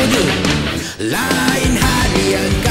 ku du lain